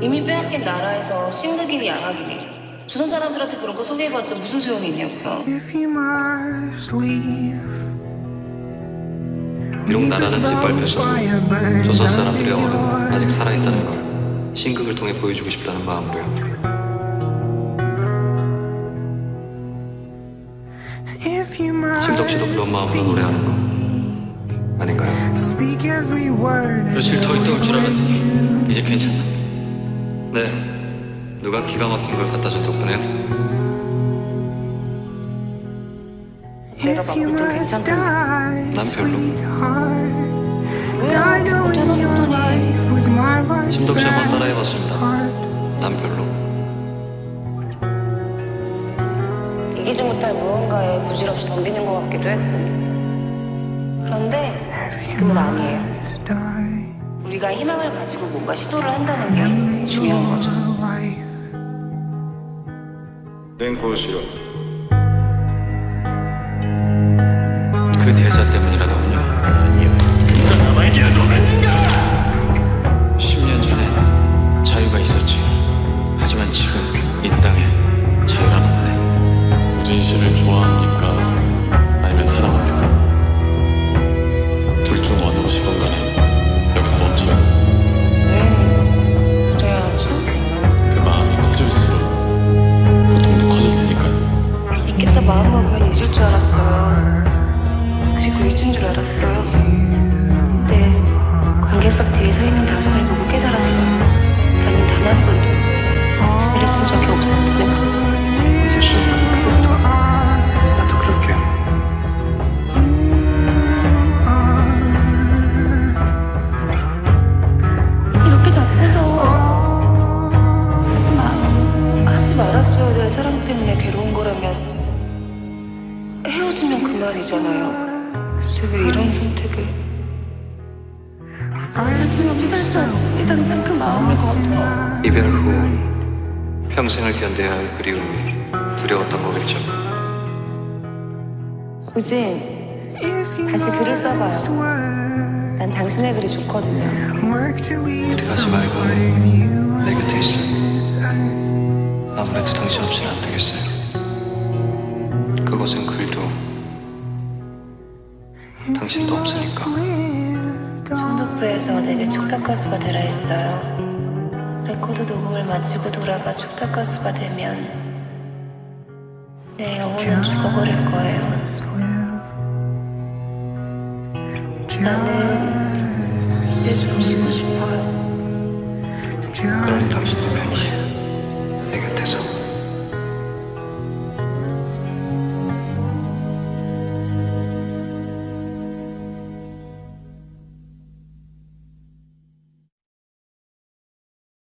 이미 빼앗긴 나라에서 신극이니 양악이니 조선 사람들한테 그런 거 소개해봤자 무슨 소용이 있냐고요 If you must leave 비록 나라는 짓밟혀서 조선 사람들의 어른 아직 살아있다는 걸 신극을 통해 보여주고 싶다는 마음으로요. If you must 심덕 씨도 그런 마음으로 노래하는 거 아닌가요? speak every word 며칠 더 있다 올 줄 알았더니 이제 괜찮나? 네. 누가 기가 막힌 걸 갖다 준 덕분에요. 내가 괜찮다고 die, 난 별로. sweetheart. Die knowing your life was my life's 심덕 씨 한번 따라해봤습니다. 난 별로. 이기지 못할 무언가에 부질없이 덤비는 것 같기도 했고 그런데 지금은 아니에요 우리가 희망을 가지고 뭔가 시도를 한다는 게 중요한 거죠. 랭코시로 그 대사 때문이라더군요. 아니요. 때문에 괴로운 거라면 헤어지면 그만이잖아요 근데 왜 이런 선택을 당신 없이 살수 없으니 당장 그 마음을 거둬 이별 후 평생을 견뎌야 할 그리움이 두려웠던 거겠죠. 우진 다시 글을 써봐요. 난 당신의 글이 좋거든요 어디 가지 말고 내 곁에 deserve. 아무래도 당신 없이는 안 되겠어요. 그곳엔 글도 당신도 없으니까. 총독부에서 내게 촉탁 가수가 되라 했어요 레코드 녹음을 마치고 돌아가 촉탁 가수가 되면 내 영혼은 죽어버릴 거예요 나는 이제 좀 쉬고 싶어요 그러니 당신도 쉬어.